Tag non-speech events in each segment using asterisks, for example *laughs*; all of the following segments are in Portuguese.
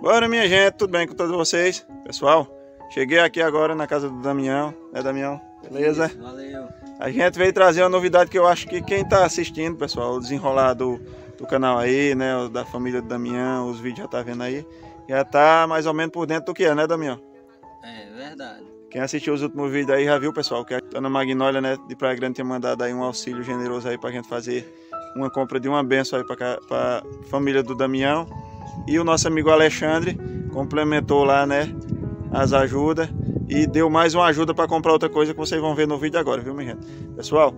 Bora minha gente, tudo bem com todos vocês? Pessoal, cheguei aqui agora na casa do Damião, né Damião? Beleza? Isso, valeu. A gente veio trazer uma novidade que eu acho que quem tá assistindo, pessoal, o desenrolar do, do canal aí, né, da família do Damião, os vídeos já tá vendo aí, já tá mais ou menos por dentro do que é, né Damião? É verdade. Quem assistiu os últimos vídeos aí já viu, pessoal, que a Ana Magnólia, né, de Praia Grande tinha mandado aí um auxílio generoso aí pra gente fazer uma compra de uma benção aí pra, pra família do Damião. E o nosso amigo Alexandre complementou lá, né, as ajudas e deu mais uma ajuda para comprar outra coisa que vocês vão ver no vídeo agora, viu, minha gente? Pessoal,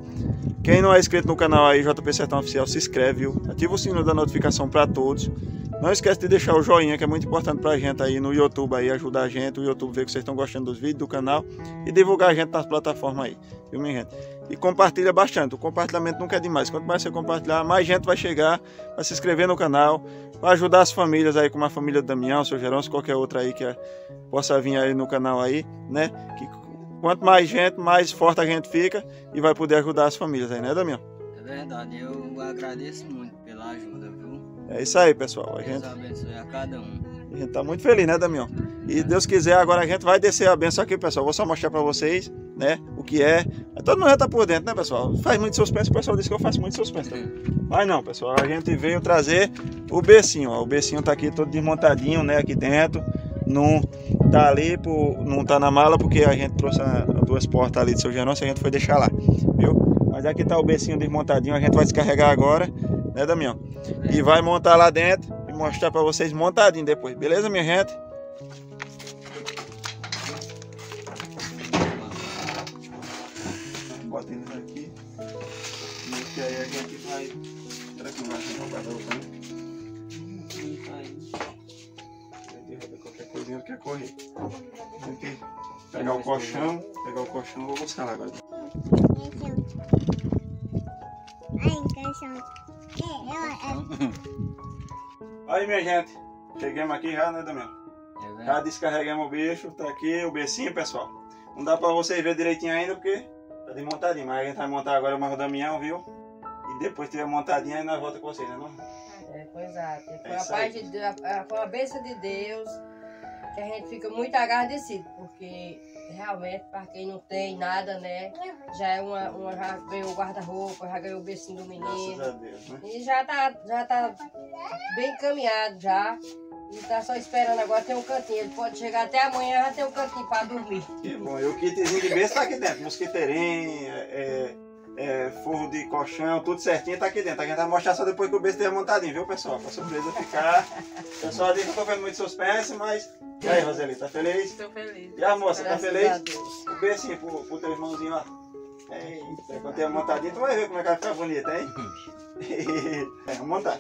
quem não é inscrito no canal aí, JP Sertão Oficial, se inscreve, viu? Ativa o sininho da notificação para todos. Não esquece de deixar o joinha, que é muito importante pra gente aí no YouTube aí, ajudar a gente, o YouTube ver que vocês estão gostando dos vídeos do canal e divulgar a gente nas plataformas aí, viu minha gente? E compartilha bastante, o compartilhamento nunca é demais, quanto mais você compartilhar, mais gente vai chegar, vai se inscrever no canal, vai ajudar as famílias aí, como a família do Damião, seu Gerão, qualquer outra aí que possa vir aí no canal aí, né? Que quanto mais gente, mais forte a gente fica e vai poder ajudar as famílias aí, né Damião? É verdade, eu agradeço muito pela ajuda? É isso aí, pessoal. A Deus gente, abençoe a cada um. a gente tá muito feliz, né, Damião? E Deus quiser, agora a gente vai descer a benção aqui, pessoal. Vou só mostrar pra vocês, né, o que é. Todo mundo já tá por dentro, né, pessoal? Faz muito suspense, o pessoal disse que eu faço muito suspense também. Mas não, pessoal, a gente veio trazer o becinho, ó. O becinho tá aqui todo desmontadinho, né, aqui dentro. Não tá ali, por, não tá na mala, porque a gente trouxe a- duas portas ali do seu Genôncio, a gente foi deixar lá, viu? Mas aqui tá o becinho desmontadinho, a gente vai descarregar agora, né, Damião? E vai montar lá dentro e mostrar pra vocês montadinho depois, beleza, minha gente? Bota eles aqui. E aí a gente vai. Será que não vai né? Qualquer coisinha que quer correr. A gente pegar o colchão, pegar o colchão, eu vou buscar lá agora. Aí minha gente, chegamos aqui já, né, Damião? É Já descarregamos o bicho, tá aqui o becinho, pessoal. Não dá pra vocês verem direitinho ainda porque tá desmontadinho, mas a gente vai montar agora mais o Damião, viu? E depois tiver montadinho, aí nós volta com vocês, né? Não? É, pois é. Foi É a paz de a- foi a bênção de Deus que a gente fica muito agradecido, porque realmente, para quem não tem nada, né, já é uma, uma já ganhou o guarda-roupa, já ganhou o becinho do Graças menino. a Deus, né? E já tá, já tá bem encaminhado já. E tá só esperando agora ter um cantinho. Ele pode chegar até amanhã já tem um cantinho para dormir. Que bom. E o kitzinho de berço tá aqui dentro. Mosquiteirinho, é, é, forro de colchão, tudo certinho tá aqui dentro. A gente vai mostrar só depois que o berço estiver montadinho, viu, pessoal? Pra surpresa ficar. O pessoal diz que eu tô vendo muito suspense, mas. E aí, Roseli, tá feliz? Estou feliz. E a moça, tá Graças feliz? a Deus. O beijinho pro, pro teu irmãozinho, ó. Eita, quando tiver montadinho, tu vai ver como é que vai ficar bonito, hein? *laughs* *laughs* é, vamos montar.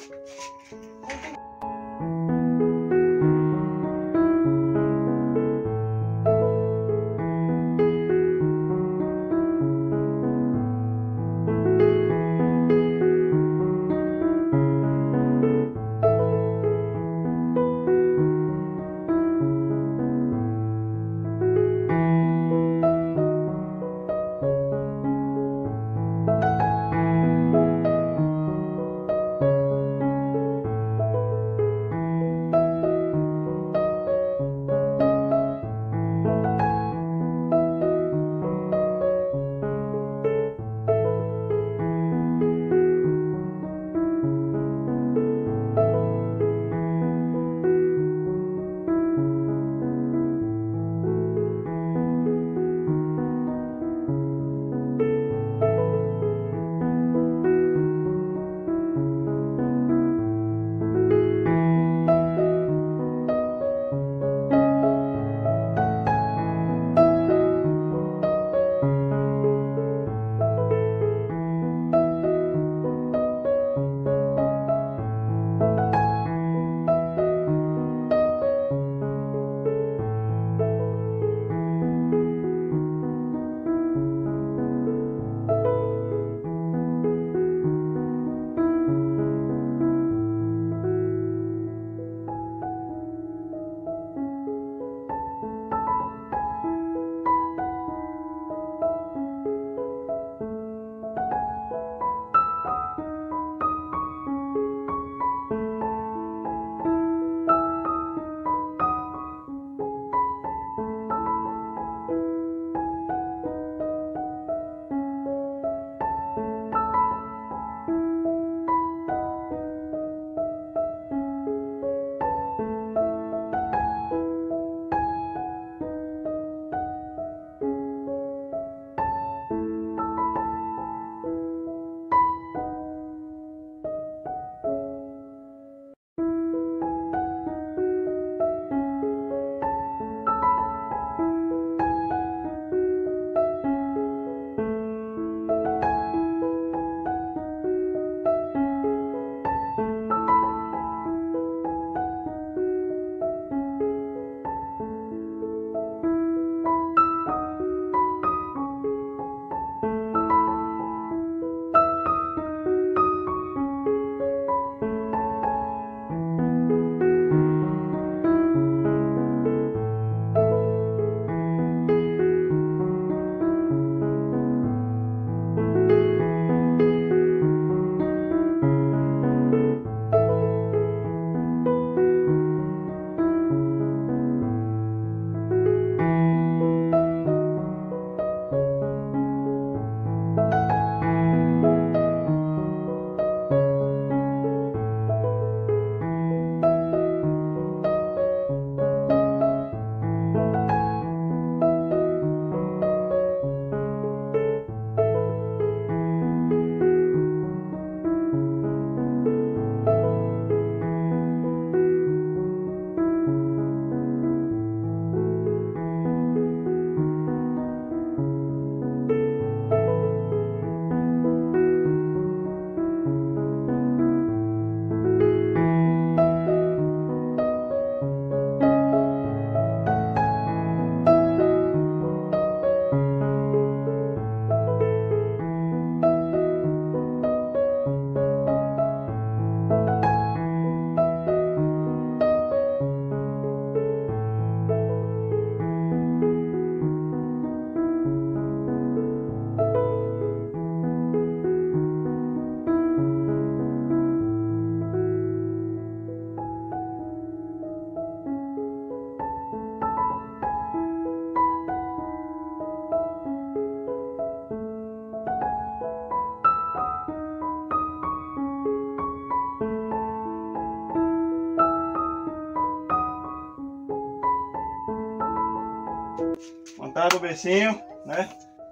Montado o becinho, né?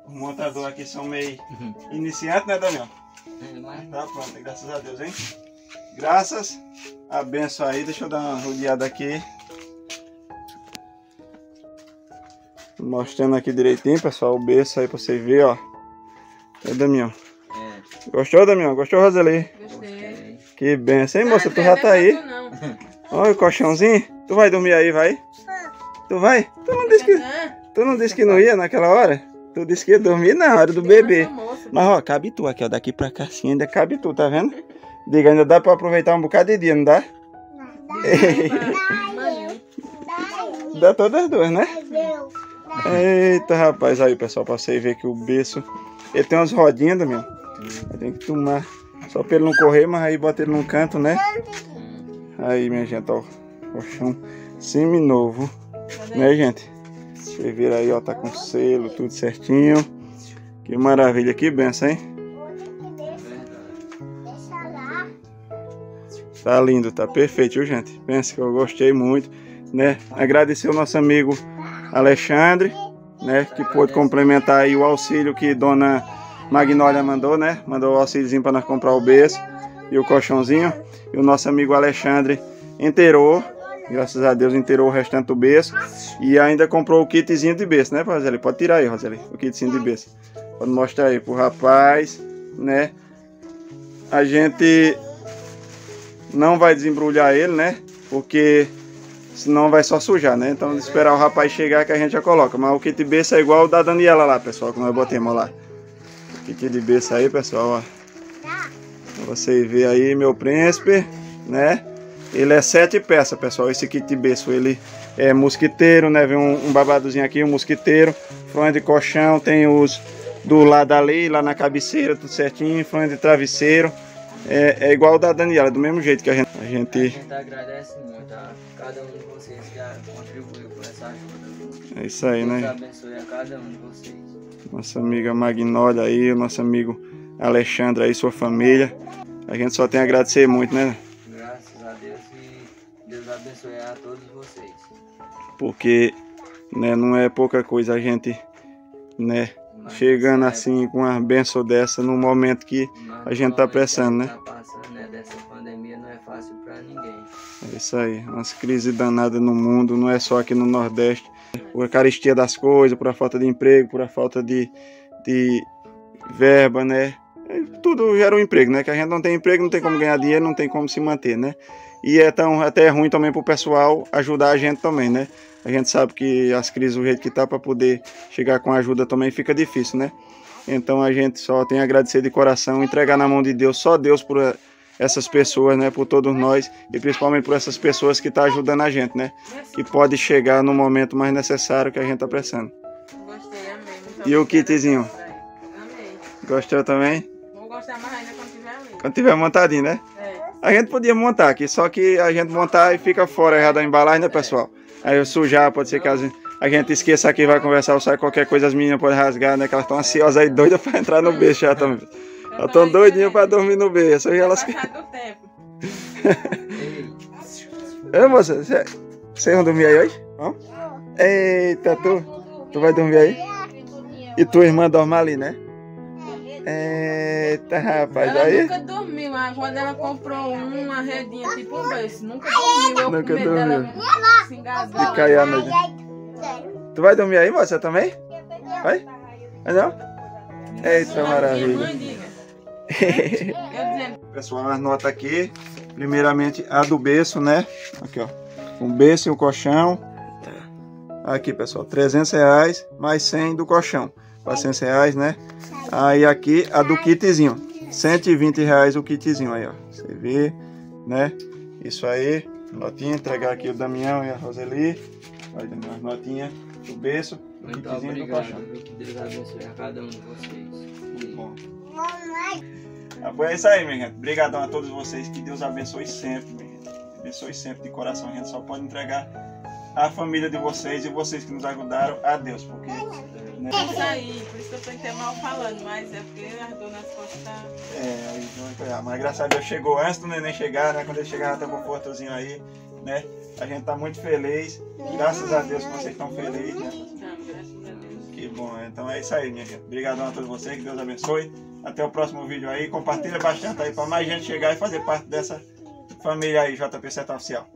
Os montadores aqui são meio iniciantes, né, Daniel? É, mas Tá pronto, graças a Deus, hein? Graças a benção aí, deixa eu dar uma rodeada aqui. Mostrando aqui direitinho, pessoal, o berço aí pra você ver, ó. É, Damião. é, Gostou, Damião? Gostou, Roseli? Gostei. Que benção, hein, moça? Ah, Tu já tá aí? não, não. Olha o colchãozinho. Tu vai dormir aí, vai? Tu vai? Tu não disse que, Ah, tu não disse que não ia naquela hora? Tu disse que ia dormir na hora do bebê. nossa moça. Mas ó, cabe tu aqui, ó. Daqui pra cá assim ainda cabe tu, tá vendo? Diga, ainda dá pra aproveitar um bocado de dia, não dá? Mãe, Dá todas as duas, né? Eita, rapaz, aí pessoal, pra você ver que o berço. Ele tem umas rodinhas, meu. Tem que tomar. Só pra ele não correr, mas aí bota ele num canto, né? Aí, minha gente, ó. Colchão semi-novo. Né, gente? Você vira aí, ó, tá com selo, tudo certinho. Que maravilha, que benção, hein? Tá lindo, tá perfeito, viu, gente? Pensa que eu gostei muito, né? Agradecer ao nosso amigo Alexandre, né? Que pôde complementar aí o auxílio que Dona Magnólia mandou, né? Mandou o auxíliozinho para nós comprar o berço e o colchãozinho. E o nosso amigo Alexandre inteirou, graças a Deus inteirou o restante do berço. E ainda comprou o kitzinho de berço, né, Roseli? Pode tirar aí, Roseli, o kitzinho de berço. Pode mostrar aí pro rapaz, né? A gente não vai desembrulhar ele, né? Porque senão vai só sujar, né? Então esperar o rapaz chegar que a gente já coloca. Mas o kit berço é igual o da Daniela lá, pessoal, que nós botemos lá. O kit de berço aí, pessoal, ó. Pra você ver aí, meu príncipe, né? Ele é sete peças, pessoal. Esse kit de berço, ele é mosquiteiro, né? Vem um, um babadozinho aqui, um mosquiteiro. Fronha de colchão, tem os do lado ali, lá na cabeceira, tudo certinho. Fronha de travesseiro. É, é igual o da Daniela, do mesmo jeito que a gente. A a gente gente agradece muito a cada um de vocês que contribuiu com essa ajuda. é isso aí, Deus né? abençoe a cada um de vocês. Nossa amiga Magnólia aí, o nosso amigo Alexandre aí, sua família. A gente só tem a agradecer muito, né? Abençoe a todos vocês. Porque né, não é pouca coisa a gente, né, Mas chegando assim com uma benção dessa no momento que época, a gente tá precisando, gente né? Tá passando, né? Dessa pandemia não é fácil pra ninguém. é isso aí, umas crises danadas no mundo, não é só aqui no Nordeste. Por a carestia das coisas, por a falta de emprego, por a falta de, de verba, né? É, Tudo gera um emprego, né? Que a gente não tem emprego, não tem como ganhar dinheiro, não tem como se manter, né? E é tão, até ruim também pro pessoal ajudar a gente também, né? A gente sabe que as crises do jeito que tá para poder chegar com ajuda também fica difícil, né? Então a gente só tem a agradecer de coração, entregar na mão de Deus, só Deus por essas pessoas, né? Por todos nós e principalmente por essas pessoas que estão ajudando a gente, né? Que pode chegar no momento mais necessário que a gente tá precisando. Gostei. Muito E o kitzinho? Amei. Gostou também? Vou gostar mais ainda quando tiver ali. Quando tiver montadinho, né? A gente podia montar aqui, só que a gente montar e fica fora já da embalagem, né, pessoal? Aí eu sujar, pode ser que as- a gente esqueça aqui, vai conversar, ou sai qualquer coisa, as meninas podem rasgar, né? Que elas estão ansiosas aí, doidas pra entrar no berço já também. Elas estão doidinhas pra dormir no berço. Aí elas... *laughs* Ei, moça, você- vocês vão dormir aí hoje? Vão? Eita, tu, tu vai dormir aí? E tua irmã dorme ali, né? Eita, rapaz, Ela aí... nunca dormiu, mas quando ela comprou uma redinha tipo um berço, nunca dormiu. Eu Nunca medo dela dormiu. se engasgar. De cair à noite. Tu vai dormir aí, moça, também? Vai? Vai não? Eita, maravilha. Pessoal, as notas aqui. Primeiramente a do berço, né? Aqui, ó. Um berço e um colchão. Aqui, pessoal, 300 reais mais 100 do colchão. 400 reais, né? Aí aqui a do kitzinho. 120 reais o kitzinho aí, ó. Você vê, né? Isso aí. Notinha, entregar aqui o Damião e a Roseli. Vai dando as notinhas do berço. O Muito kitzinho do obrigado. colchão. viu? Que Deus abençoe a cada um de vocês. Muito bom. Ah, pois é isso aí, minha gente. Obrigadão a todos vocês. Que Deus abençoe sempre, minha gente. Abençoe sempre de coração. A gente só pode entregar a família de vocês e vocês que nos ajudaram a Deus. Porque, né, é isso aí, que eu tô até mal falando, mas é porque as dor nas costas tá. é, aí não vai pegar. Mas graças a Deus chegou antes do neném chegar, né? Quando ele chegar, já tá com o confortozinho aí, né? A gente tá muito feliz. Graças a Deus que vocês estão felizes, né? Não, graças bom. Então é isso aí, minha gente. Obrigadão a todos vocês, que Deus abençoe. Até o próximo vídeo aí. Compartilha bastante aí para mais gente chegar e fazer parte dessa família aí, JP7 Oficial.